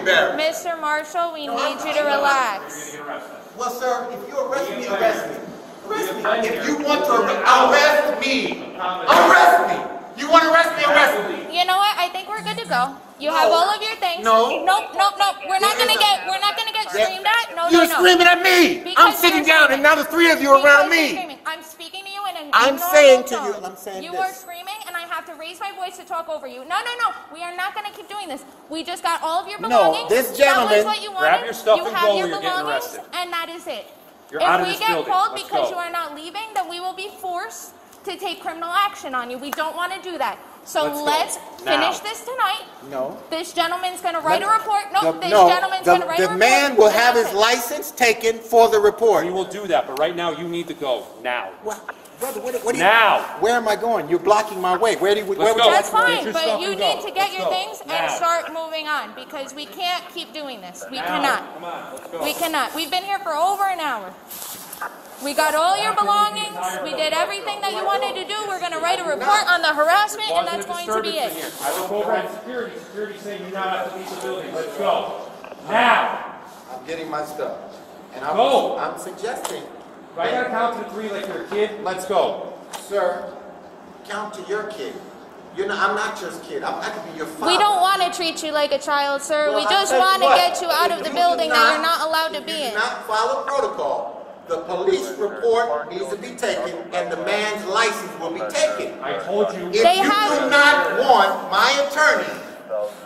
embarrassed. Mr. Marshall, we No, I'm need you to I'm relax. Well, sir, if you arrest me, arrest me. Arrest me. If you want to arrest, arrest me. Arrest me. You want to arrest me, arrest me. You know what? I think we're good to go. You have all of your things. No. Nope, nope, nope. We're not gonna get, we're not gonna get screamed at. No, no, You're no. screaming at me. I'm sitting you're down, and now the three of you are around me. screaming. I'm speaking to you in an I'm saying to you- I'm saying You this. are screaming, and I have to raise my voice to talk over you. No, no, no. We are not gonna keep doing this. We just got all of your No, belongings. this That gentleman- was what you wanted. Grab your stuff you and have go, your you're getting belongings, arrested. and that is it. You're if out of we this get building. called Let's because go. you are not leaving, then we will be forced to take criminal action on you. We don't want to do that. So Let's let's Now. finish this tonight. No. This gentleman's gonna write a report. No, The- this no, gentleman's the- gonna write a The man will have his license taken for the report. We will do that, but right now you need to go. Now. What? Brother, what, what do you... Now. Where am I going? You're blocking my way. Where do you... Where Let's would go. you That's fine, your but you need go. to get Let's your go. things and start moving on because we can't keep doing this. We Now. cannot. Come on, let's go. We cannot. We've been here for over an hour. We got all your belongings. We did everything that you wanted to do. We're going to write a report on the harassment, and that's going to be it. I look over at security. Security saying you're not allowed to leave the building. Let's go. Now. I'm getting my stuff. And I'm, Go. I'm suggesting, If I gotta count to three like you're a kid, let's go. sir, count to your kid. You're not, I'm not your kid. I'm, I could be your father. We don't want to treat you like a child, sir. Well, We just want to get you out if of the building do that you're not allowed to be in. not follow protocol, the police report needs to be taken and the man's license will be taken. I told you. If They you have- do not want my attorney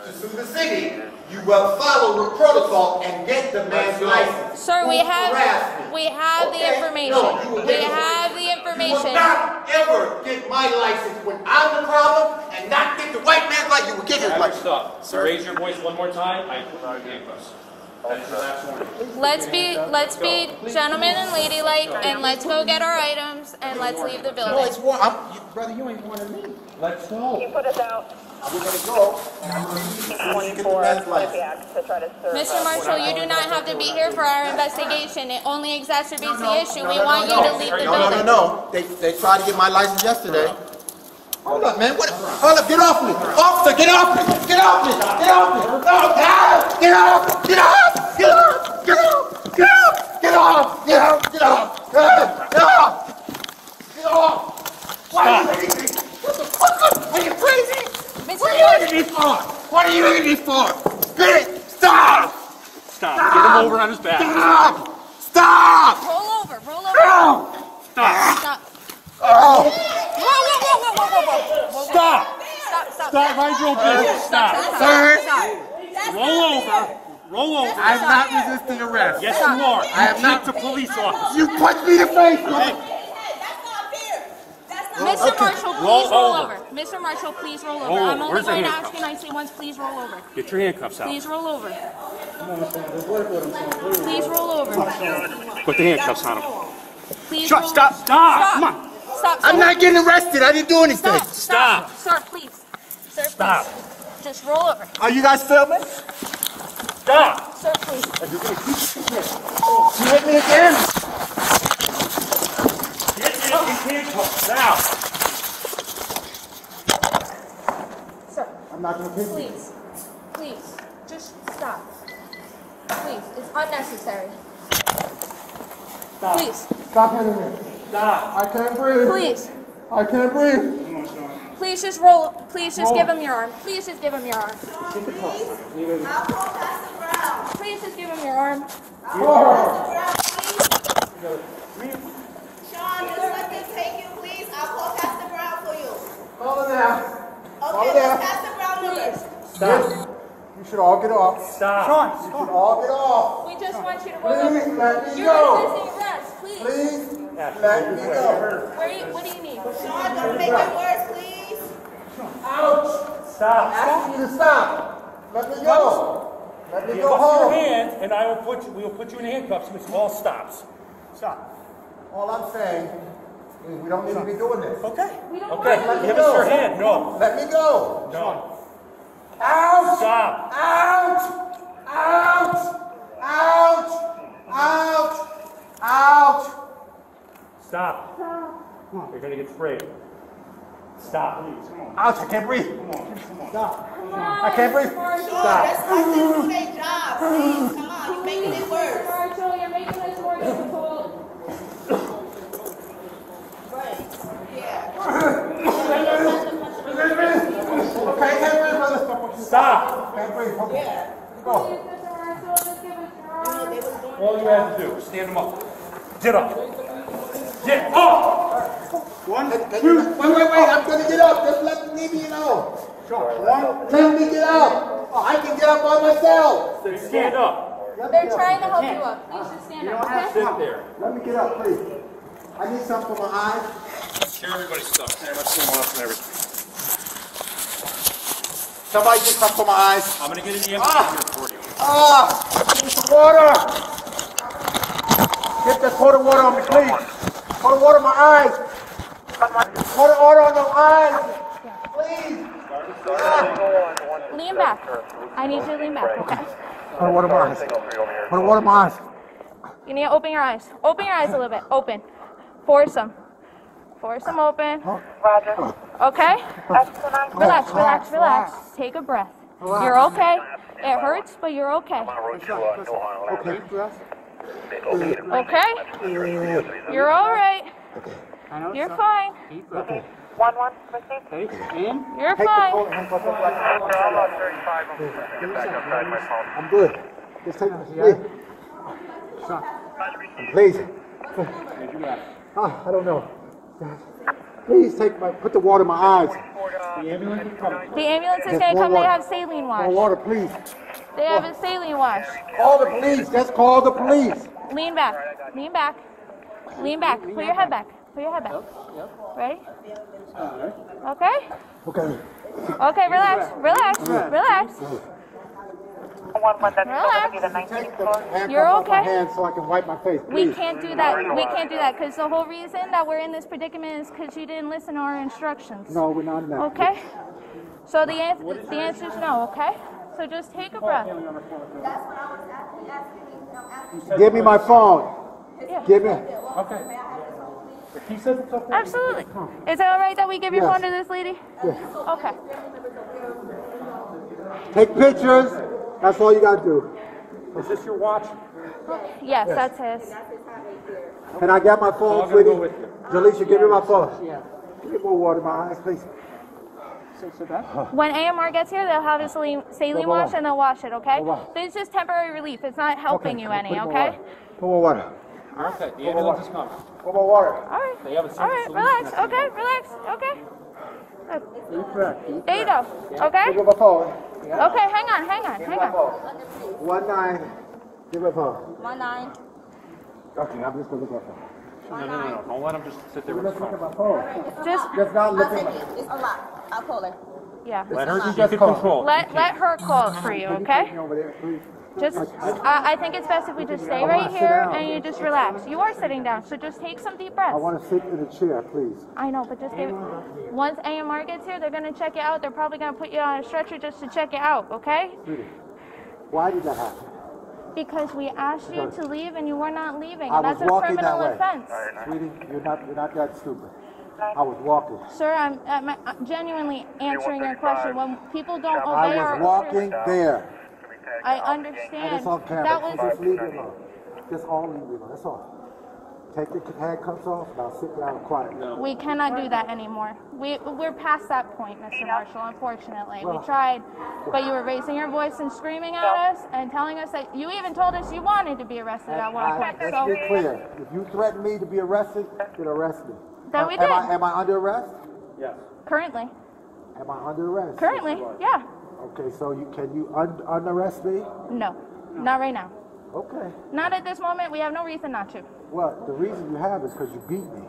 to sue the city, you will follow the protocol and get the man's license. Sir, we have we have the information. No, you We have the information. You will not ever get my license when I'm the problem and not get the white man's license. You will get his Have license. stuff. So raise your voice one more time. I put you in handcuffs. That is your last warning. Let's be let's be gentlemen and ladylike, and let's go get our items and let's leave the No, building. it's war. I'm, brother, you ain't wanting me. Let's go. He put us out We're gonna go. I'm gonna leave as soon as you get the 24 man's license. Quinnipiac to try to serve. Mr. Marshall, you do not have to be here for our investigation. It only exacerbates the issue. We no, want no, you no. to leave the No, no, no, building. no. They, they tried to get my license yesterday. Hold up, man. What? Hold up. Get off me. Officer, get off me. Get off me. Get off me. No, no. Get off. Get off. Get off. Get off. Get off. Get off. Get off. Get off. Get off. Get off. Get off. Why are you hitting me? What the fuck? Are you crazy? Mr. What are you for? What are you hitting me for? Get it. Stop. Stop. Get him over on his back. Stop. Stop. Roll over. Roll over. No. Stop. Stop. Oh. Whoa, whoa, whoa, whoa, whoa, whoa, whoa, whoa. Stop. Stop, stop. Stop. Mind your business. Stop. Sir. Stop. Roll over. Roll over. I am not resisting arrest. Yes, you are. I am not- the police officer. You punched me in the face. Mr. Marshall, Roll please roll over. over. Mr. Marshall, please roll over. Roll I'm only going to ask you nicely once. Please roll over. Get your handcuffs out. Please roll over. Please roll over. Put the handcuffs on him. Please Shut- roll stop, over. stop, come on. Stop. I'm not getting arrested. I didn't do anything. Stop. Stop. Sir, please. Sir, please. Stop. Just roll over. Are you guys filming? Stop. Sir, please. You hit me again? Get in these handcuffs now. Sir, I'm not gonna hit you. Please. Please. Just stop. Please. It's unnecessary. Stop. Please. Stop hitting me. Stop. I can't breathe. Please. I can't breathe. Please just roll. Please just give him your arm. Please just give him your arm. Please Please just give him your arm. Sean, just let me take you, please. I'll call Pastor Brown for you. Call it now. Okay, there. that's Pastor Brown number. Stop. You should all get off. Stop. You should all get off. We just want you to roll Please over. let me You're go. resisting arrest. Please. Please let me go. Where you, what do you need? Sean, don't make it worse, please. Ouch. Stop. Asking you to stop. Let me go. Let me You go lift your hand, and I will put you, we will put you in handcuffs, which all stops. Stop. All I'm saying is we don't need to be doing this. Okay. We don't Okay, want give us your hand. No. Let me go. No. Out! Stop! Out! Out! Out! Out! Out! Stop. Stop! You're gonna get sprayed. Stop. Please. Come on. Ouch, I can't breathe. Come on. Come on. Stop. Come on. I can't breathe. Sure, Stop. That's not the job. Please, stand them up. Get up. Get up! One, two. Wait, wait, wait, I'm gonna get up, just let me, you know. One, let me get up. Oh, I can get up by myself. Then stand up. They're trying to help you up. Please just stand up, okay? Sit there. Let me get up, please. I need something for my eyes. Share everybody's stuff. Everybody's seen one and everything. Somebody get something for my eyes. I'm gonna get in the ambulance here for you. Ah, water. Get that pour the water on me, please. Pour the water on my eyes. Pour the water on my eyes. Please. Lean back. I need you to lean back, okay? Pour the water on my eyes. Pour the water on my eyes. You need to open your eyes. Open your eyes a little bit. Open. Force them. Force them open. Okay? Relax, relax, relax. Take a breath. You're okay. It hurts, but you're okay. Okay. Okay? You're all right. You're fine. One one, proceed. You're fine. coat and put the- I'm thirty-five, I'm gonna get back outside my phone. I'm good. Just take it. Please. Please. Ah, I don't know. Please take my, put the water in my eyes. The ambulance is Just gonna come. They have saline More water, please. They have a saline wash. Call the police. Just call the police. Lean back. Lean back. Lean back. Put your head back. Put your head back. Ready? Okay? Okay. Okay, relax. Relax. Relax. One one, that's still gonna be the Relax. nineteenth Take the floor. handcuff You're okay? so I can wipe my face, We can't do that. We can't do that because the whole reason that we're in this predicament is because you didn't listen to our instructions. No, we're not. Okay? So the answer, the answer is no, okay? So just take a breath. That's what I was asking, asking me, I'm asking. Give me my phone. Yeah. Give me. May I have this phone. If he says it's okay. Absolutely. Is it all right that we give your Yes. phone to this lady? Yes. Okay. Take pictures. That's all you gotta do. Is this your watch? Yes, that's his. Can I get my phone, I'm gonna sweetie? go with you. Jaleisha, give me my phone. Yeah. Get more water in my eyes, please. When AMR gets here, they'll have a saline, saline Go, go, wash and they'll wash it, okay? Go, go. But it's just temporary relief. It's not helping you any, okay? water. Put more water. Okay, the ambulance is coming. Put more water. All right. They have a All right, relax. Okay, relax. Okay. Deep breath. Deep There you go. Okay? Give me my phone. Okay, hang on, hang on, hang on. One nine. Give me my phone. One nine, Okay, I'm just gonna look at phone. No, no, no, no. Don't let him just sit there with his Let's look at phone. Just, Just not I'll look take at it, it's unlocked, I'll call her. yeah. Let her Just she can call. control. Let, let her call it for you, okay? me over there, please. Just, I, I think it's best if we just stay right here and you just relax. You are sitting down, so just take some deep breaths. I want to sit in a chair, please. I know, but just give, once AMR gets here, they're gonna check you out. They're probably gonna put you on a stretcher just to check you out, okay? Sweetie, why did that happen? Because we asked you to leave and you were not leaving. I And was that's a walking that criminal way. offense. Sweetie, you're not, you're not that stupid. I was walking. Sir, I'm, I'm I'm genuinely answering your question. When people don't obey I our was walking orders, there. I understand. it's on camera. That was just leave me alone. Just all leave me alone. That's all. Take the handcuffs off and I'll sit down quietly. We cannot do that anymore. We, we're past that point, Mr. Marshall, unfortunately. We tried, but you were raising your voice and screaming at us and telling us that you even told us you wanted to be arrested at one I- point. Let's So, be clear. If you threaten me to be arrested, then arrest me. Then we Am I, am I under arrest? Yes. currently, Am I under arrest? currently, yeah. Okay, so you can you un, unarrest me? No, not right now. Okay. Not at this moment. We have no reason not to. Well, the reason you have is because you beat me.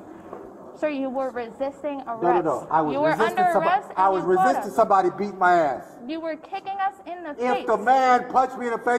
Sir, you were resisting arrest. No, no, no. I was you were resisting under somebody. arrest I was resisting somebody beating my ass. You were kicking us in the If face. If the man punched me in the face.